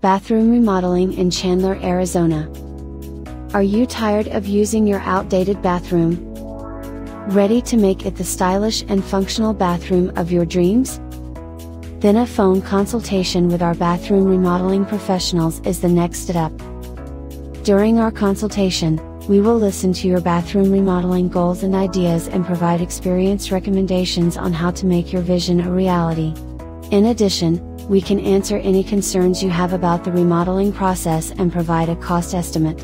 Bathroom Remodeling in Chandler, Arizona. Are you tired of using your outdated bathroom? Ready to make it the stylish and functional bathroom of your dreams? Then a phone consultation with our bathroom remodeling professionals is the next step. During our consultation, we will listen to your bathroom remodeling goals and ideas and provide experienced recommendations on how to make your vision a reality. In addition, we can answer any concerns you have about the remodeling process and provide a cost estimate.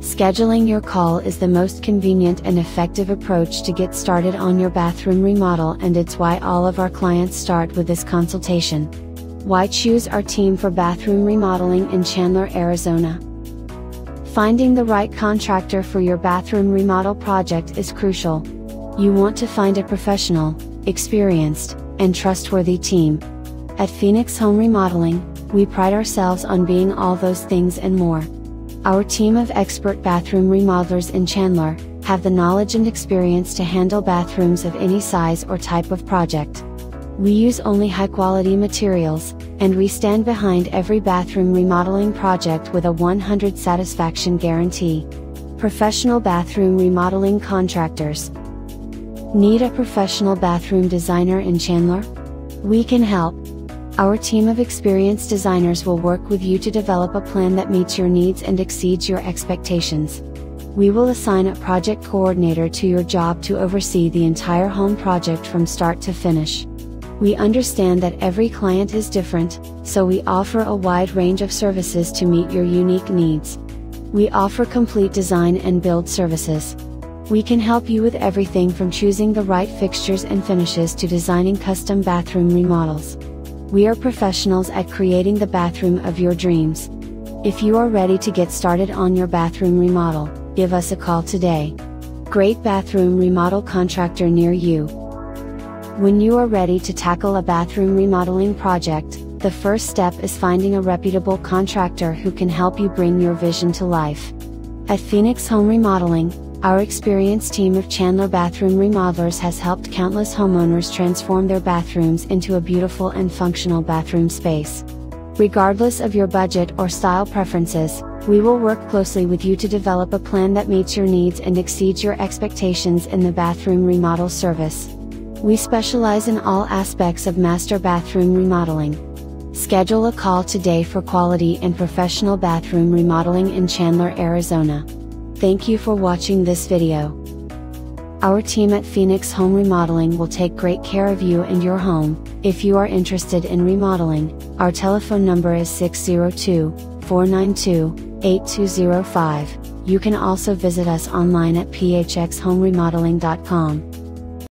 Scheduling your call is the most convenient and effective approach to get started on your bathroom remodel and it's why all of our clients start with this consultation. Why choose our team for bathroom remodeling in Chandler, Arizona? Finding the right contractor for your bathroom remodel project is crucial. You want to find a professional, experienced, and trustworthy team. At Phoenix Home Remodeling, we pride ourselves on being all those things and more. Our team of expert bathroom remodelers in Chandler have the knowledge and experience to handle bathrooms of any size or type of project. We use only high quality materials, and we stand behind every bathroom remodeling project with a 100 satisfaction guarantee. Professional bathroom remodeling contractors. Need a professional bathroom designer in Chandler? We can help. Our team of experienced designers will work with you to develop a plan that meets your needs and exceeds your expectations. We will assign a project coordinator to your job to oversee the entire home project from start to finish. We understand that every client is different, so we offer a wide range of services to meet your unique needs. We offer complete design and build services. We can help you with everything from choosing the right fixtures and finishes to designing custom bathroom remodels. We are professionals at creating the bathroom of your dreams. If you are ready to get started on your bathroom remodel, give us a call today. Great bathroom remodel contractor near you. When you are ready to tackle a bathroom remodeling project, the first step is finding a reputable contractor who can help you bring your vision to life. At Phoenix Home Remodeling, our experienced team of Chandler bathroom remodelers has helped countless homeowners transform their bathrooms into a beautiful and functional bathroom space. Regardless of your budget or style preferences, we will work closely with you to develop a plan that meets your needs and exceeds your expectations in the bathroom remodel service. We specialize in all aspects of master bathroom remodeling. Schedule a call today for quality and professional bathroom remodeling in Chandler, Arizona. Thank you for watching this video. Our team at Phoenix Home Remodeling will take great care of you and your home. If you are interested in remodeling, our telephone number is 602 492 8205. You can also visit us online at phxhomeremodeling.com.